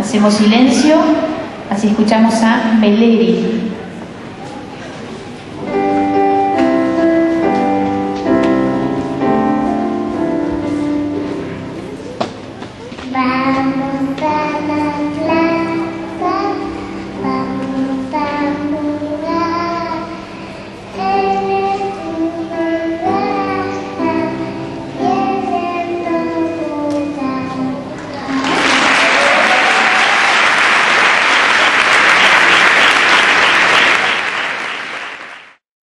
Hacemos silencio, así escuchamos a Meleri. Vamos a